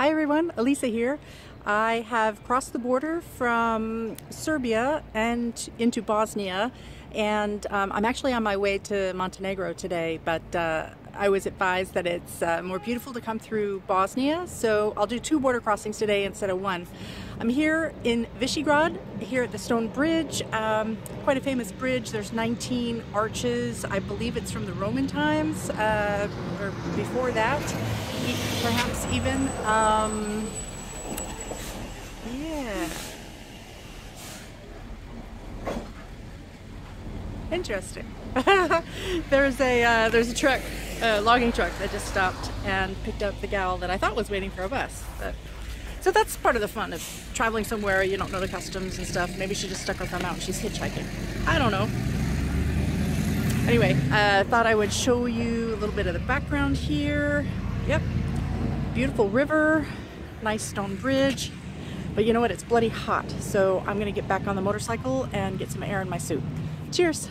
Hi everyone, Alisa here. I have crossed the border from Serbia and into Bosnia and um, I'm actually on my way to Montenegro today but uh, I was advised that it's uh, more beautiful to come through Bosnia so I'll do two border crossings today instead of one. I'm here in Visegrad, here at the Stone Bridge, um, quite a famous bridge. There's 19 arches. I believe it's from the Roman times uh, or before that perhaps even. Um, yeah. Interesting. there's a uh, there's a truck, a logging truck that just stopped and picked up the gal that I thought was waiting for a bus. But, so that's part of the fun of traveling somewhere you don't know the customs and stuff. Maybe she just stuck her thumb out and she's hitchhiking. I don't know. Anyway, I uh, thought I would show you a little bit of the background here. Yep, beautiful river, nice stone bridge. But you know what, it's bloody hot. So I'm gonna get back on the motorcycle and get some air in my suit. Cheers.